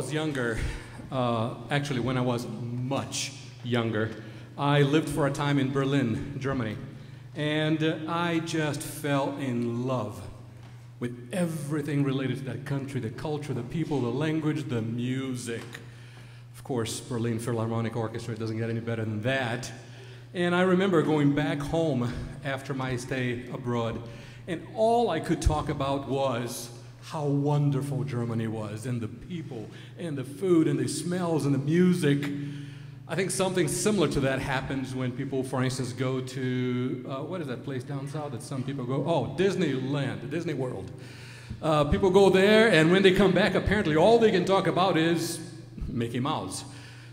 was younger, uh, actually, when I was much younger, I lived for a time in Berlin, Germany, and I just fell in love with everything related to that country the culture, the people, the language, the music. Of course, Berlin Philharmonic Orchestra doesn't get any better than that. And I remember going back home after my stay abroad, and all I could talk about was how wonderful Germany was, and the people, and the food, and the smells, and the music. I think something similar to that happens when people, for instance, go to uh, what is that place down south that some people go? Oh, Disneyland, Disney World. Uh, people go there, and when they come back, apparently all they can talk about is Mickey Mouse.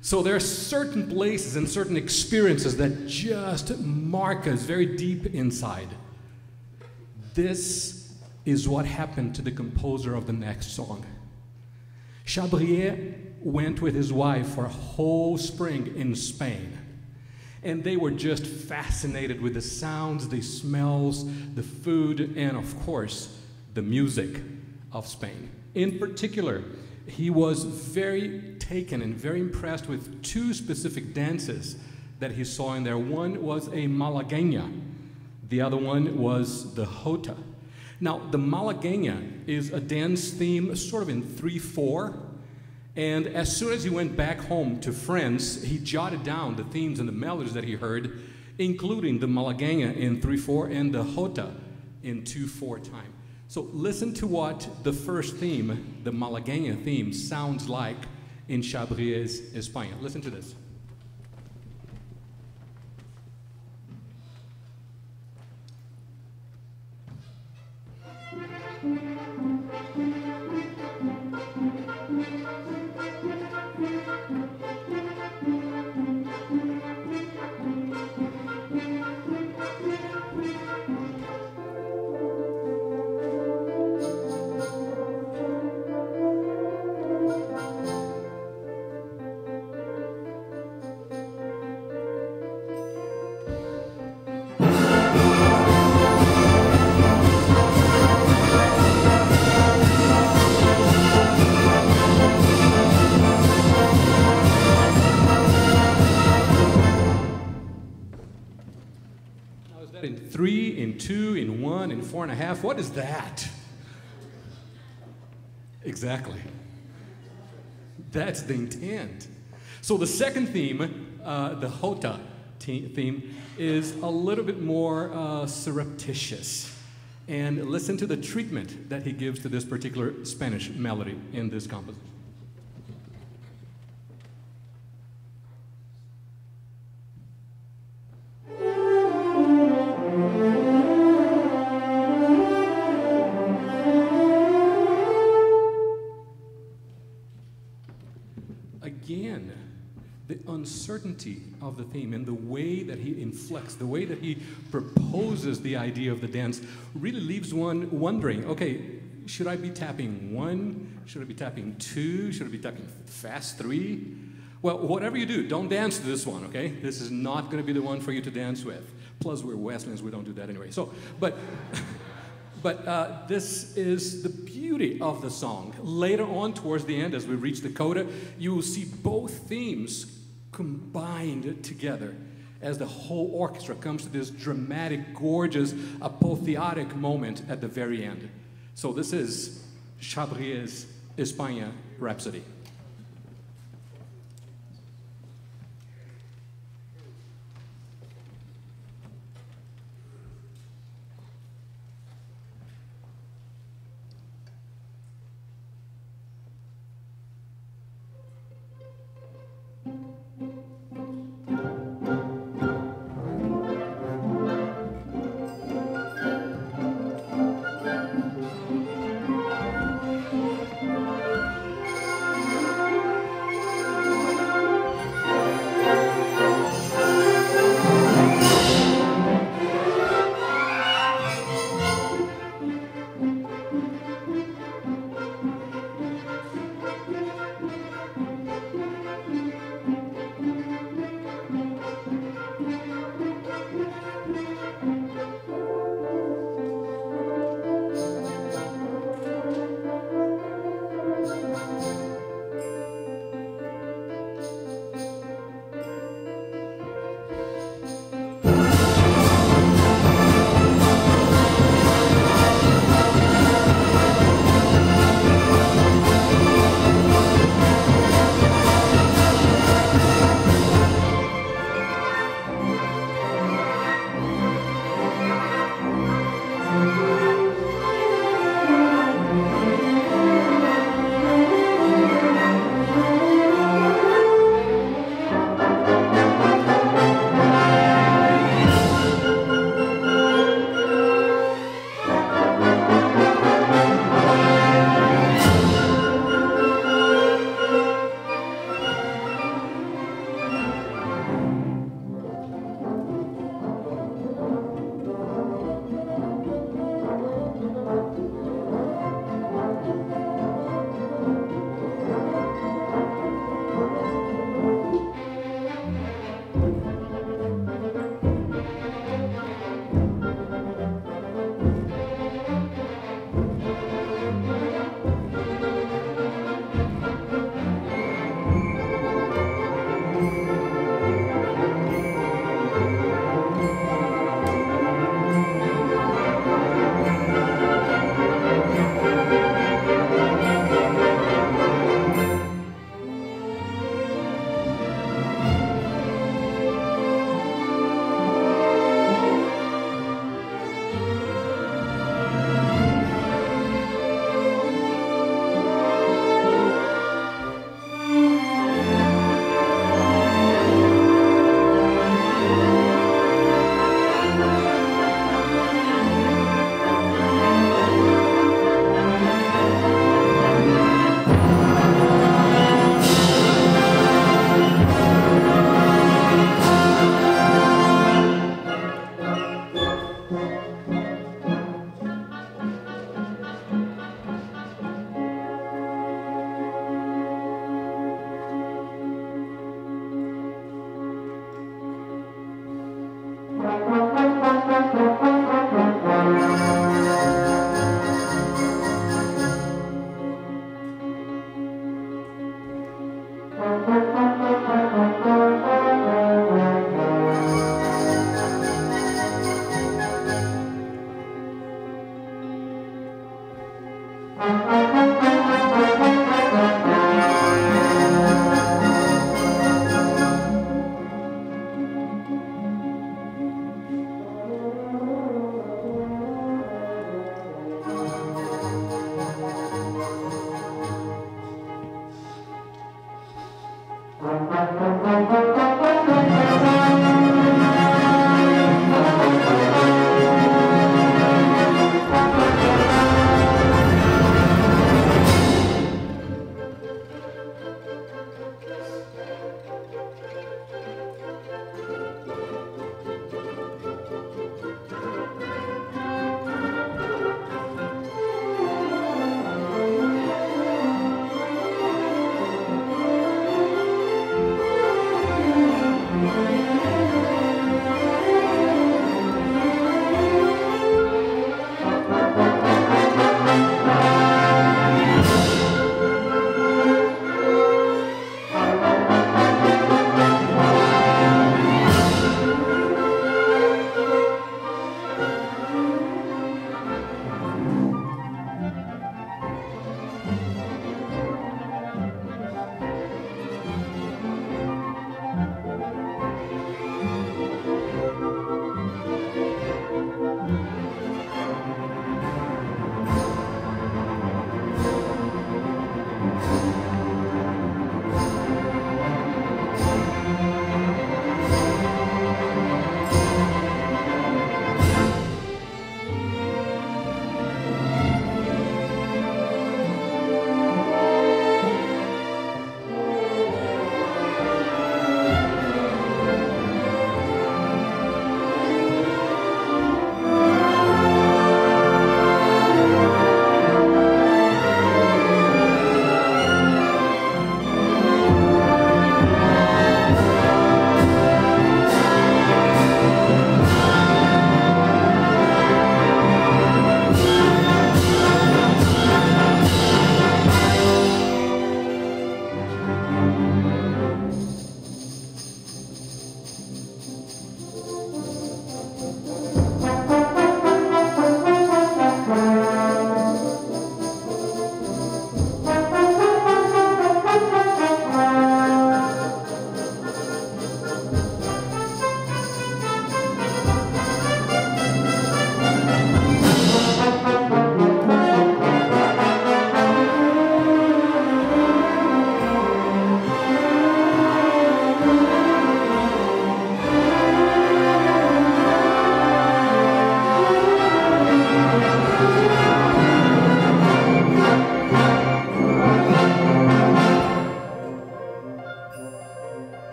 So there are certain places and certain experiences that just mark us very deep inside. This is what happened to the composer of the next song. Chabrier went with his wife for a whole spring in Spain. And they were just fascinated with the sounds, the smells, the food, and of course, the music of Spain. In particular, he was very taken and very impressed with two specific dances that he saw in there. One was a malagueña, the other one was the jota. Now, the malagueña is a dance theme sort of in 3 4 and as soon as he went back home to France, he jotted down the themes and the melodies that he heard, including the Malagueña in 3 4 and the Jota in 2 4 time. So listen to what the first theme, the Malagueña theme, sounds like in Chabrier's España. Listen to this. Música four and a half. What is that? Exactly. That's the intent. So the second theme, uh, the Jota theme, is a little bit more uh, surreptitious. And listen to the treatment that he gives to this particular Spanish melody in this composition. Uncertainty of the theme and the way that he inflects, the way that he proposes the idea of the dance, really leaves one wondering okay, should I be tapping one? Should I be tapping two? Should I be tapping fast three? Well, whatever you do, don't dance to this one, okay? This is not going to be the one for you to dance with. Plus, we're Wesleyans, we don't do that anyway. So, but. But uh, this is the beauty of the song. Later on, towards the end, as we reach the coda, you will see both themes combined together as the whole orchestra comes to this dramatic, gorgeous, apotheotic moment at the very end. So this is Chabrier's España Rhapsody.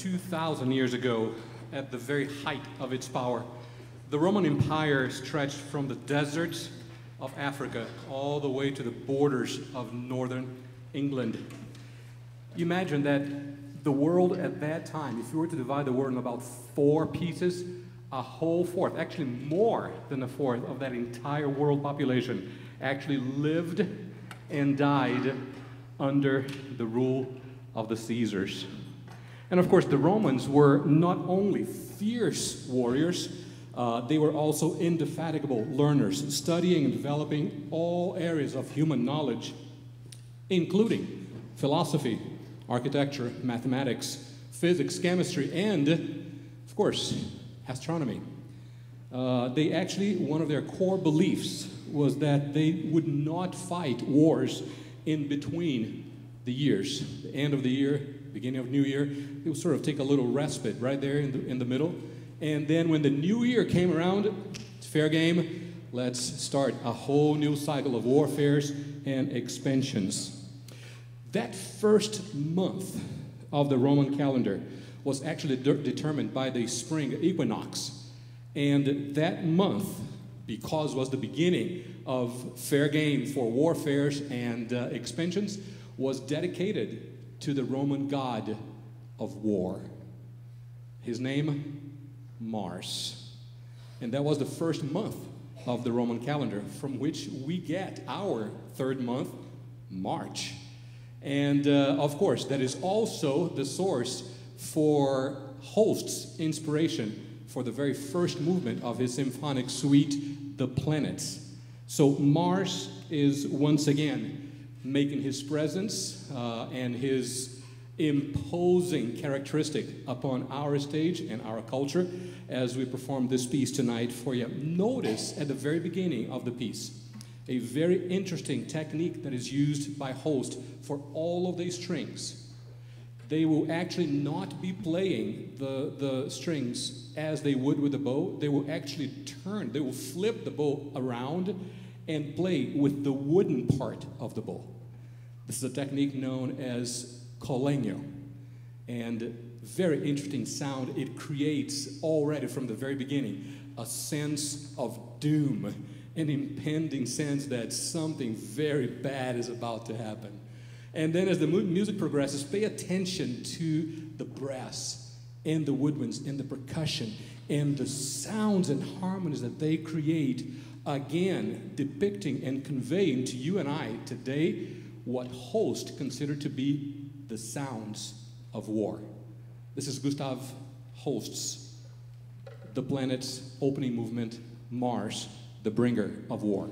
2,000 years ago, at the very height of its power, the Roman Empire stretched from the deserts of Africa all the way to the borders of northern England. You imagine that the world at that time, if you were to divide the world in about four pieces, a whole fourth, actually more than a fourth of that entire world population actually lived and died under the rule of the Caesars. And of course, the Romans were not only fierce warriors, uh, they were also indefatigable learners, studying and developing all areas of human knowledge, including philosophy, architecture, mathematics, physics, chemistry, and, of course, astronomy. Uh, they actually, one of their core beliefs was that they would not fight wars in between the years, the end of the year, beginning of new year. They would sort of take a little respite right there in the, in the middle. And then when the new year came around, fair game, let's start a whole new cycle of warfares and expansions. That first month of the Roman calendar was actually de determined by the spring equinox. And that month, because was the beginning of fair game for warfares and uh, expansions, was dedicated to the Roman god of war. His name, Mars. And that was the first month of the Roman calendar from which we get our third month, March. And uh, of course, that is also the source for Holst's inspiration for the very first movement of his symphonic suite, The Planets. So Mars is once again making his presence uh, and his imposing characteristic upon our stage and our culture as we perform this piece tonight for you. Notice at the very beginning of the piece, a very interesting technique that is used by Holst for all of these strings. They will actually not be playing the, the strings as they would with the bow. They will actually turn, they will flip the bow around and play with the wooden part of the bow. This is a technique known as col legno. And very interesting sound. It creates already from the very beginning a sense of doom an impending sense that something very bad is about to happen. And then as the music progresses, pay attention to the brass and the woodwinds and the percussion and the sounds and harmonies that they create, again, depicting and conveying to you and I today what Holst considered to be the sounds of war. This is Gustav Holst's The Planet's opening movement, Mars, the bringer of war.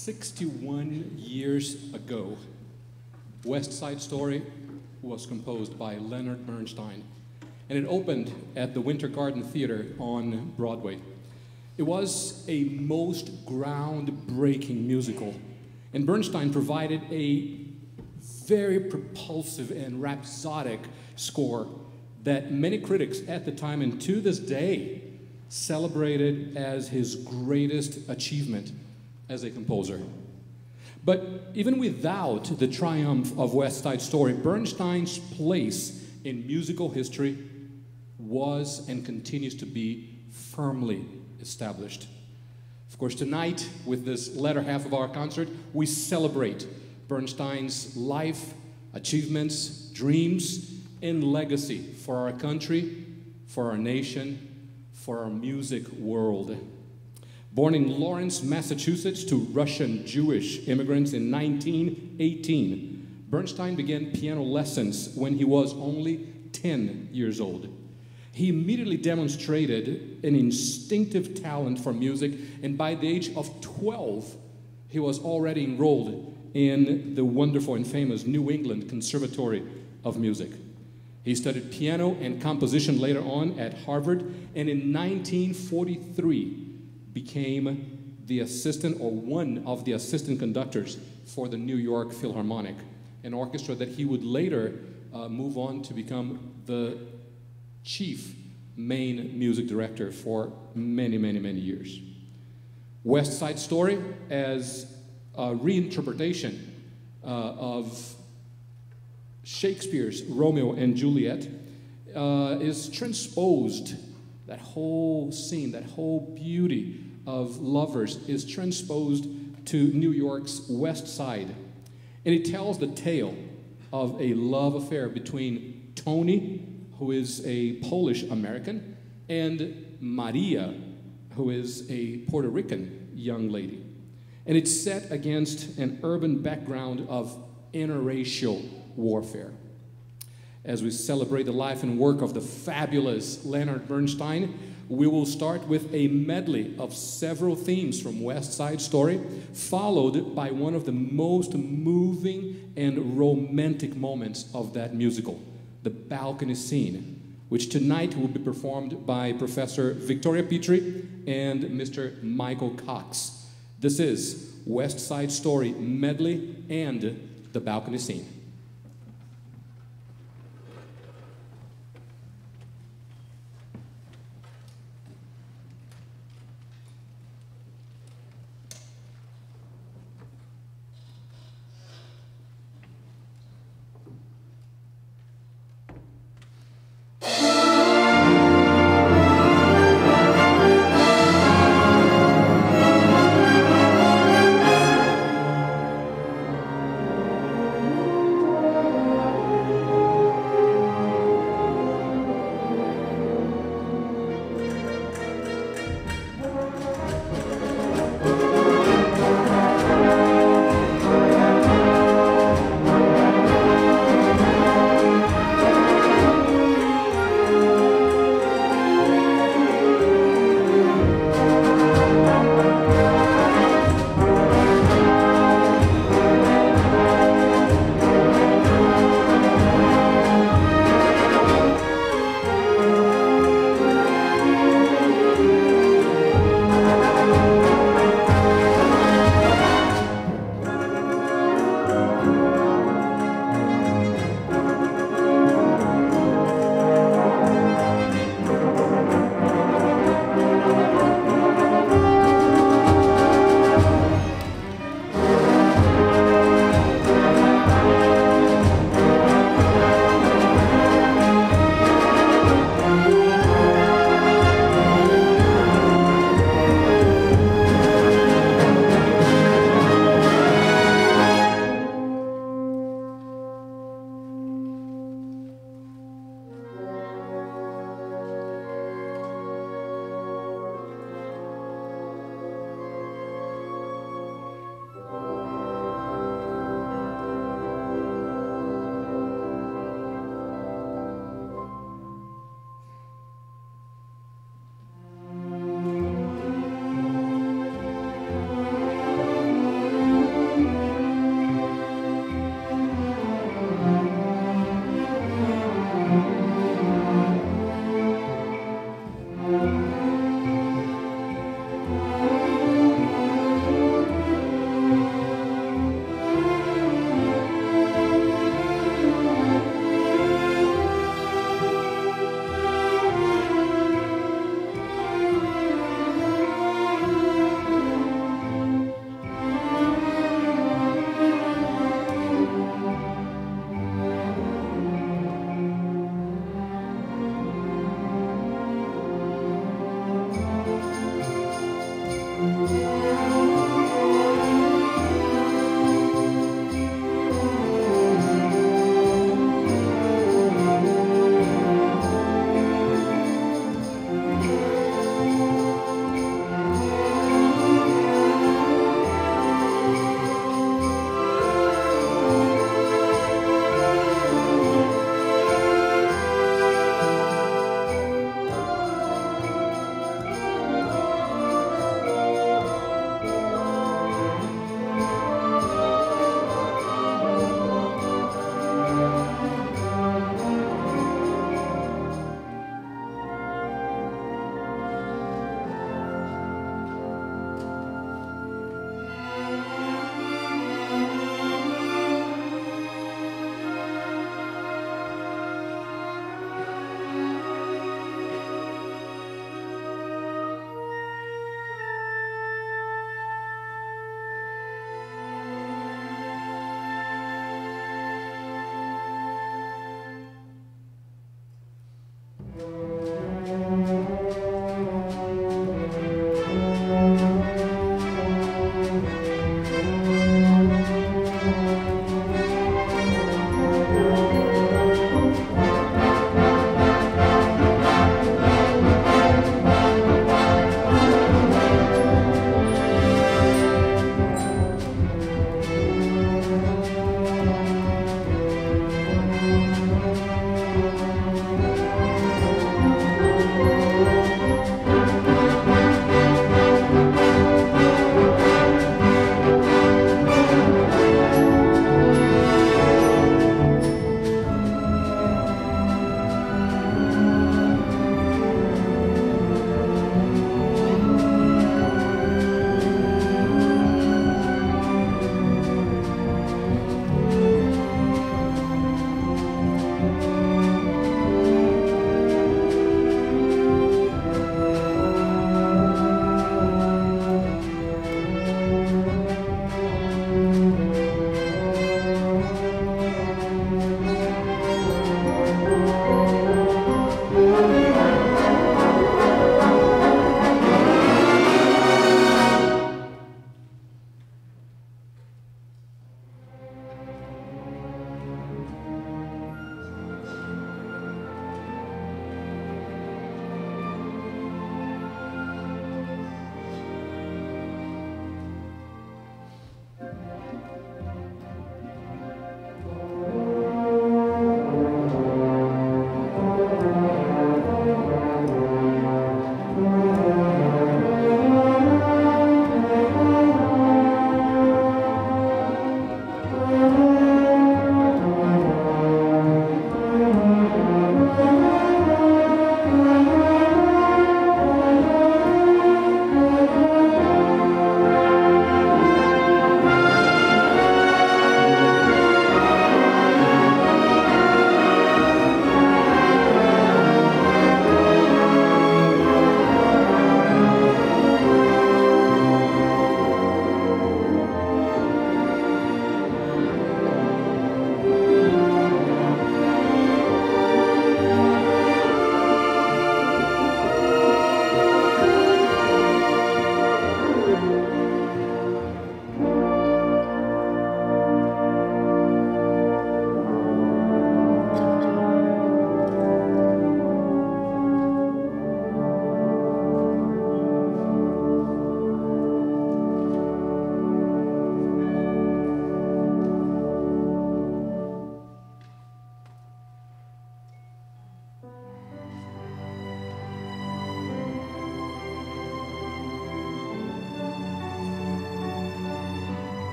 61 years ago, West Side Story was composed by Leonard Bernstein, and it opened at the Winter Garden Theater on Broadway. It was a most groundbreaking musical, and Bernstein provided a very propulsive and rhapsodic score that many critics at the time and to this day celebrated as his greatest achievement as a composer. But even without the triumph of West Side Story, Bernstein's place in musical history was and continues to be firmly established. Of course, tonight, with this latter half of our concert, we celebrate Bernstein's life, achievements, dreams, and legacy for our country, for our nation, for our music world. Born in Lawrence, Massachusetts, to Russian Jewish immigrants in 1918, Bernstein began piano lessons when he was only 10 years old. He immediately demonstrated an instinctive talent for music, and by the age of 12, he was already enrolled in the wonderful and famous New England Conservatory of Music. He studied piano and composition later on at Harvard, and in 1943 became the assistant or one of the assistant conductors for the New York Philharmonic, an orchestra that he would later uh, move on to become the chief main music director for many, many, many years. West Side Story as a reinterpretation uh, of Shakespeare's Romeo and Juliet uh, is transposed that whole scene, that whole beauty of lovers is transposed to New York's West Side. And it tells the tale of a love affair between Tony, who is a Polish American, and Maria, who is a Puerto Rican young lady. And it's set against an urban background of interracial warfare as we celebrate the life and work of the fabulous Leonard Bernstein, we will start with a medley of several themes from West Side Story, followed by one of the most moving and romantic moments of that musical, the balcony scene, which tonight will be performed by Professor Victoria Petrie and Mr. Michael Cox. This is West Side Story medley and the balcony scene.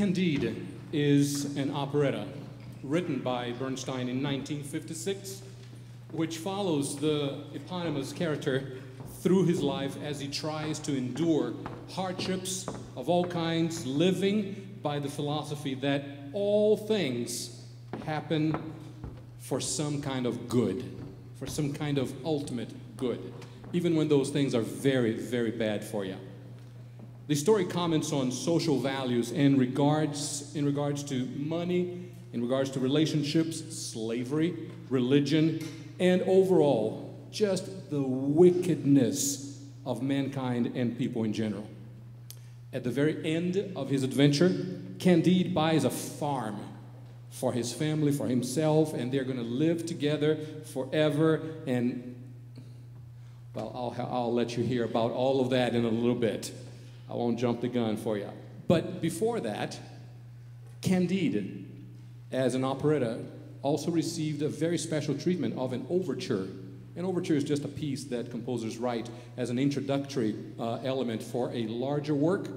Candide is an operetta written by Bernstein in 1956, which follows the eponymous character through his life as he tries to endure hardships of all kinds, living by the philosophy that all things happen for some kind of good, for some kind of ultimate good, even when those things are very, very bad for you. The story comments on social values in regards, in regards to money, in regards to relationships, slavery, religion, and overall, just the wickedness of mankind and people in general. At the very end of his adventure, Candide buys a farm for his family, for himself, and they're going to live together forever. And, well, I'll, I'll let you hear about all of that in a little bit. I won't jump the gun for you. But before that, Candide, as an operetta, also received a very special treatment of an overture. An overture is just a piece that composers write as an introductory uh, element for a larger work,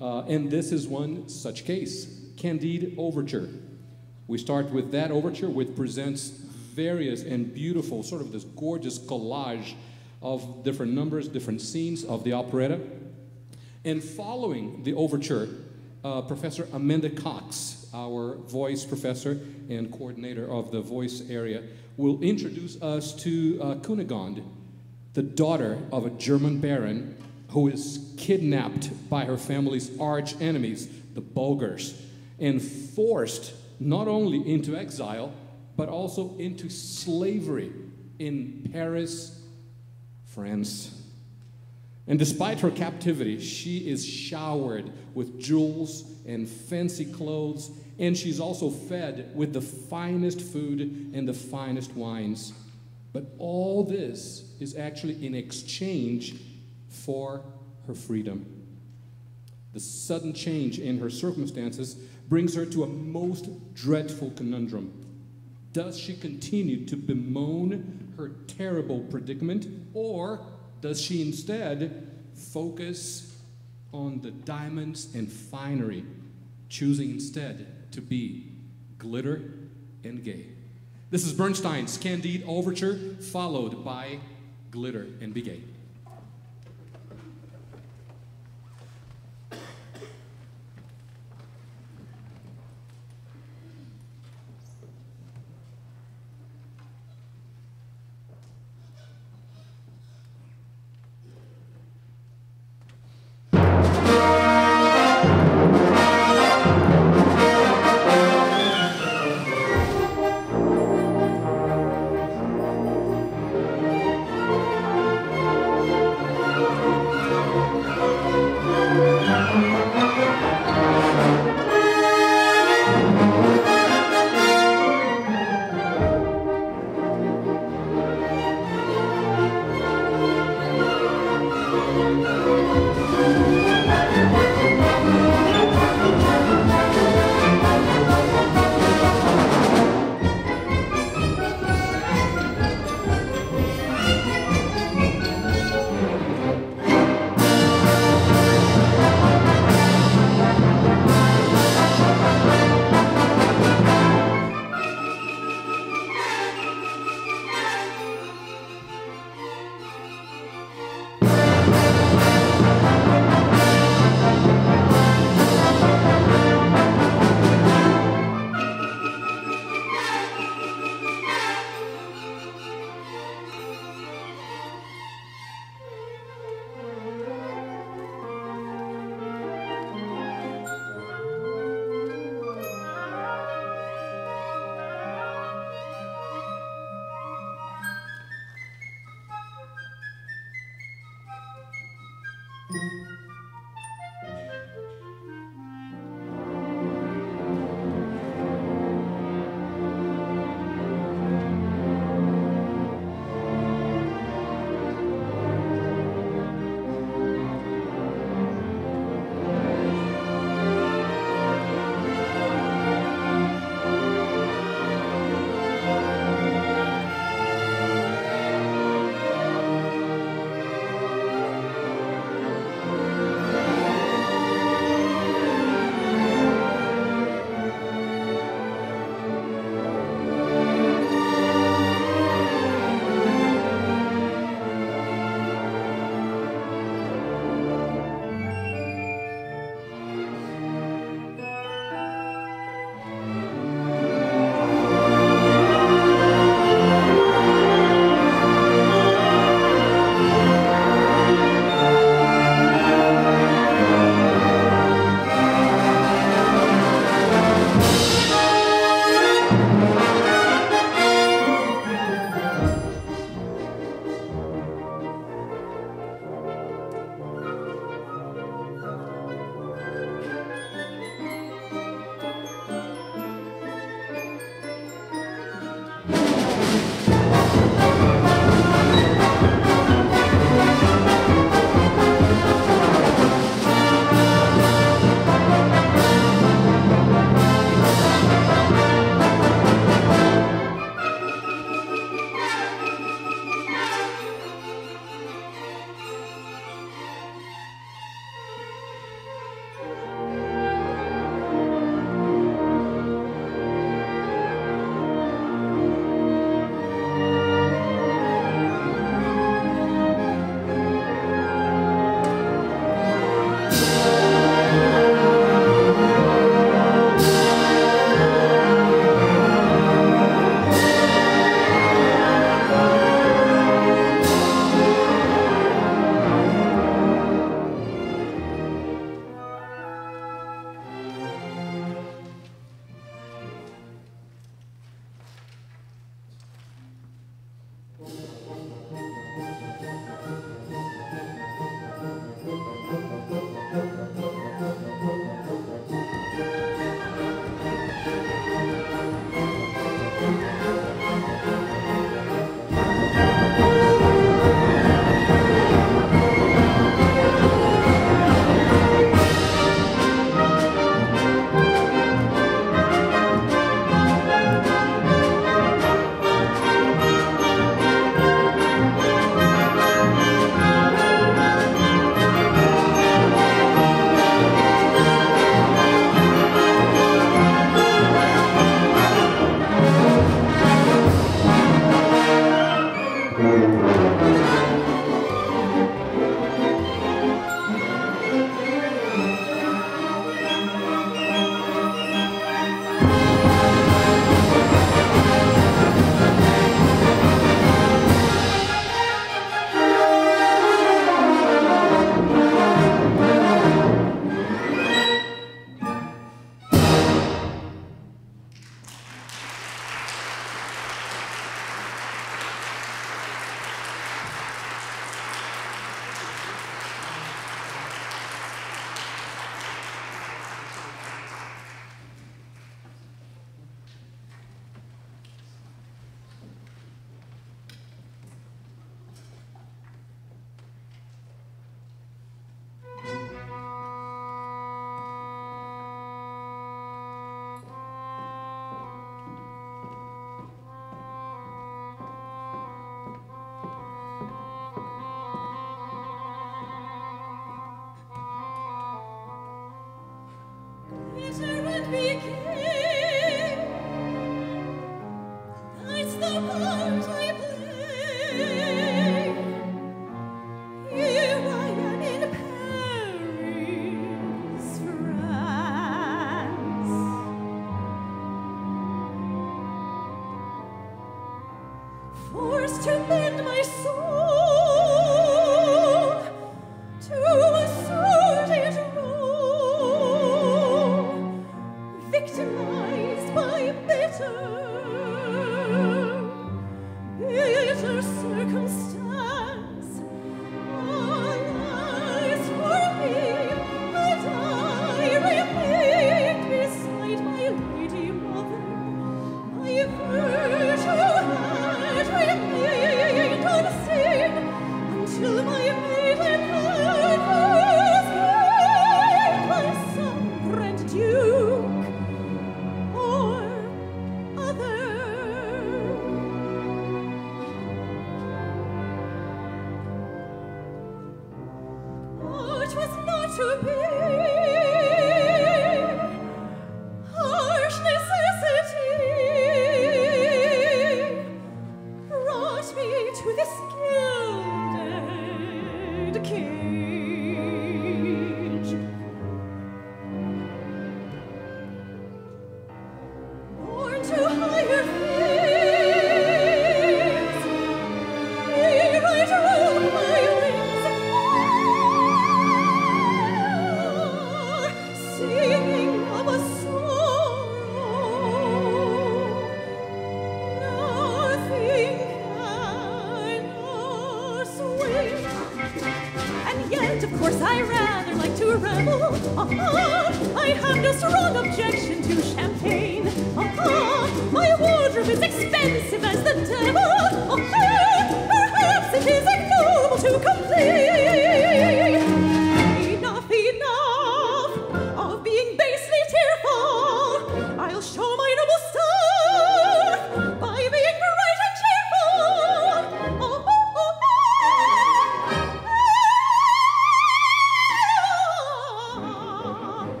uh, and this is one such case Candide Overture. We start with that overture, which presents various and beautiful, sort of this gorgeous collage of different numbers, different scenes of the operetta. And following the overture, uh, Professor Amanda Cox, our voice professor and coordinator of the voice area, will introduce us to uh, the daughter of a German baron who is kidnapped by her family's arch enemies, the Bulgars, and forced not only into exile, but also into slavery in Paris, France. And despite her captivity, she is showered with jewels and fancy clothes, and she's also fed with the finest food and the finest wines. But all this is actually in exchange for her freedom. The sudden change in her circumstances brings her to a most dreadful conundrum. Does she continue to bemoan her terrible predicament, or does she instead focus on the diamonds and finery, choosing instead to be glitter and gay? This is Bernstein's Candide Overture, followed by Glitter and Be Gay.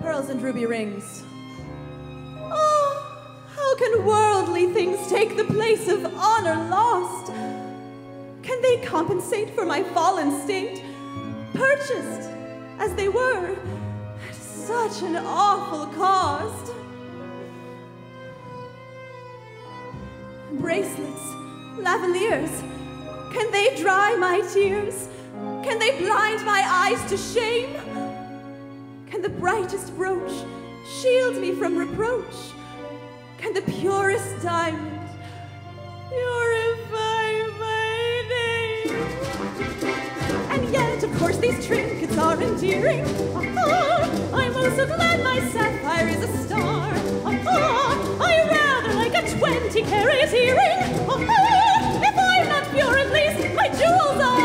pearls and ruby rings. Oh, how can worldly things take the place of honor lost? Can they compensate for my fallen state, purchased as they were at such an awful cost? Bracelets, lavaliers, can they dry my tears? Can they blind my eyes to shame? Can the brightest brooch shield me from reproach? Can the purest diamond purify my name? And yet, of course, these trinkets are endearing. Ah, I'm also glad my sapphire is a star. Ah, I rather like a 20 carat earring. Ah, if I'm not pure, at least my jewels are.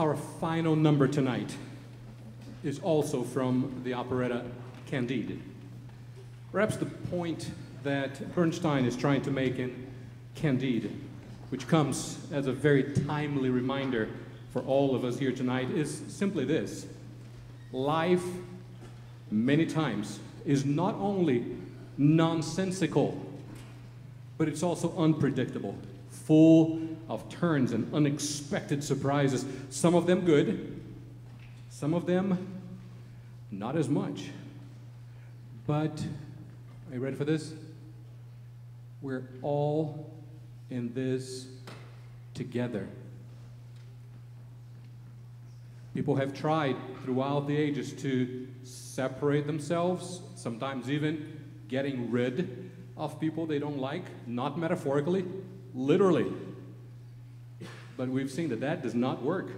Our final number tonight is also from the operetta Candide. Perhaps the point that Bernstein is trying to make in Candide, which comes as a very timely reminder for all of us here tonight, is simply this life, many times, is not only nonsensical, but it's also unpredictable, full of turns and unexpected surprises, some of them good, some of them not as much. But, are you ready for this? We're all in this together. People have tried throughout the ages to separate themselves, sometimes even getting rid of people they don't like, not metaphorically, literally. But we've seen that that does not work.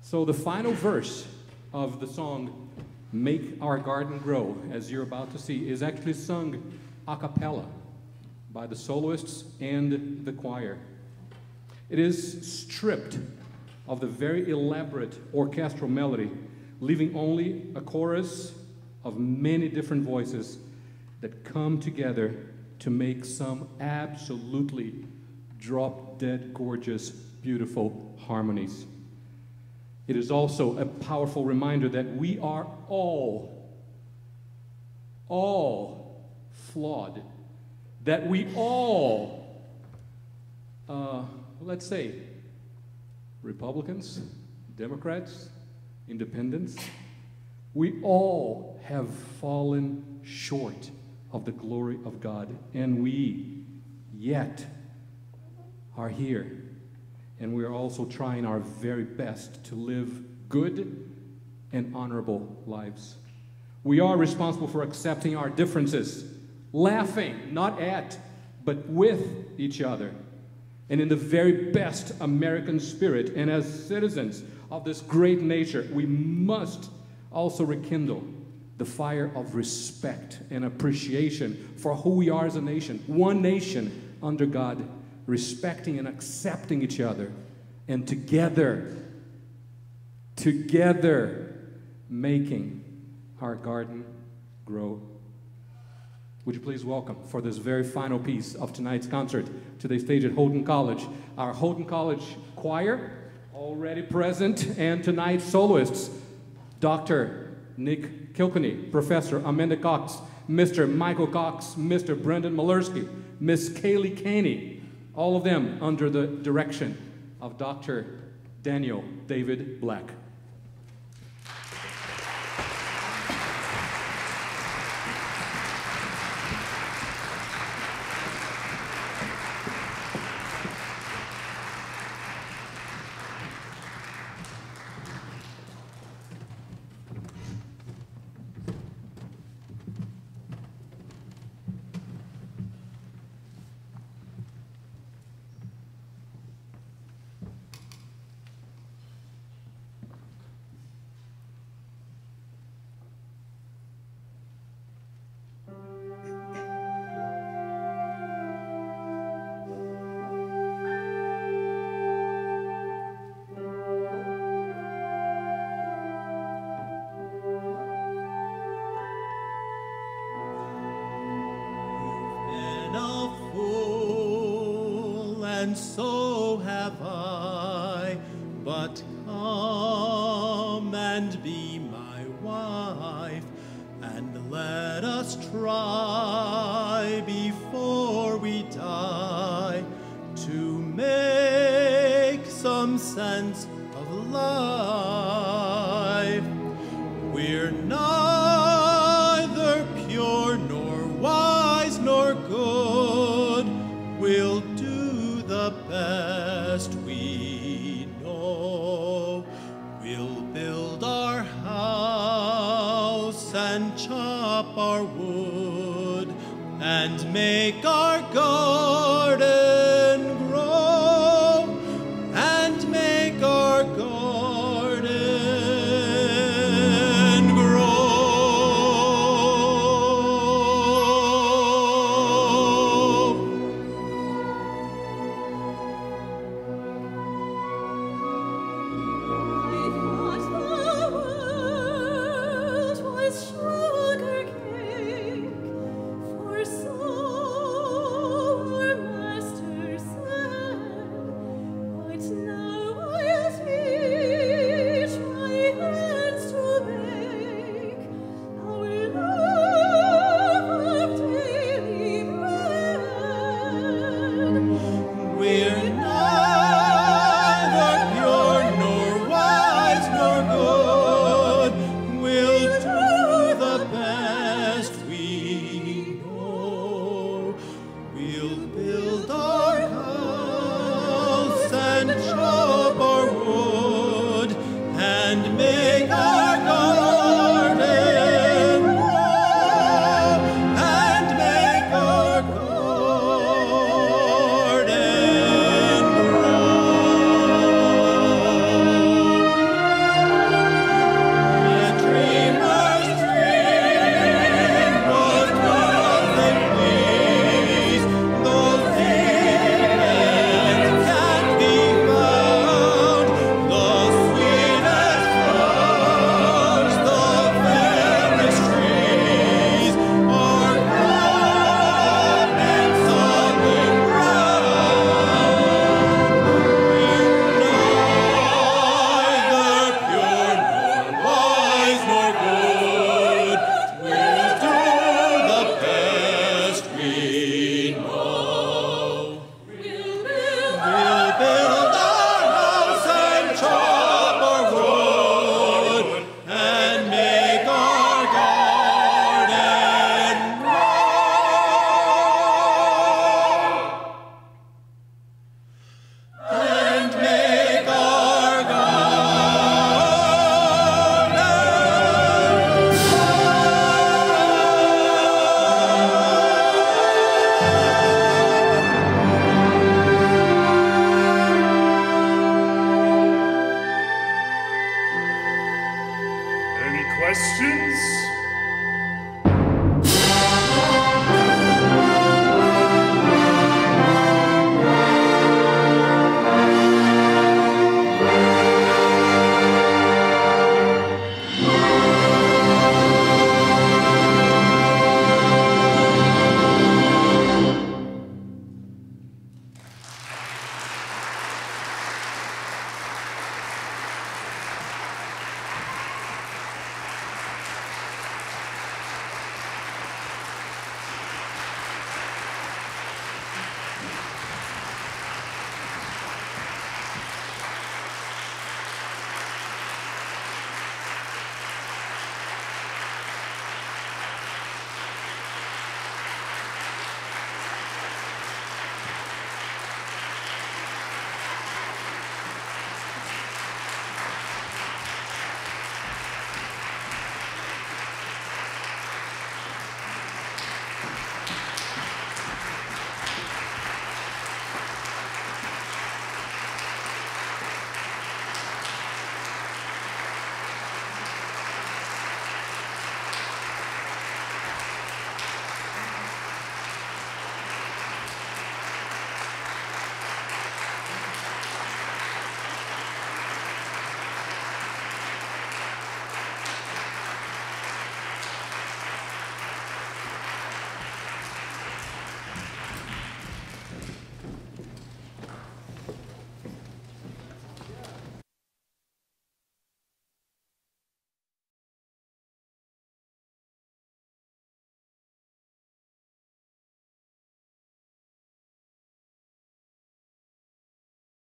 So the final verse of the song Make Our Garden Grow, as you're about to see, is actually sung a cappella by the soloists and the choir. It is stripped of the very elaborate orchestral melody, leaving only a chorus of many different voices that come together to make some absolutely drop dead gorgeous, beautiful harmonies. It is also a powerful reminder that we are all, all flawed. That we all, uh, let's say, Republicans, Democrats, Independents, we all have fallen short of the glory of God, and we yet are here. And we are also trying our very best to live good and honorable lives. We are responsible for accepting our differences, laughing, not at, but with each other. And in the very best American spirit, and as citizens of this great nature, we must also rekindle the fire of respect and appreciation for who we are as a nation. One nation under God, respecting and accepting each other, and together, together making our garden grow. Would you please welcome for this very final piece of tonight's concert to the stage at Houghton College, our Houghton College choir, already present, and tonight's soloists, Dr. Nick Kilkenny, Professor Amanda Cox, Mr. Michael Cox, Mr. Brendan Malersky, Miss Kaylee Caney, all of them under the direction of Dr. Daniel David Black.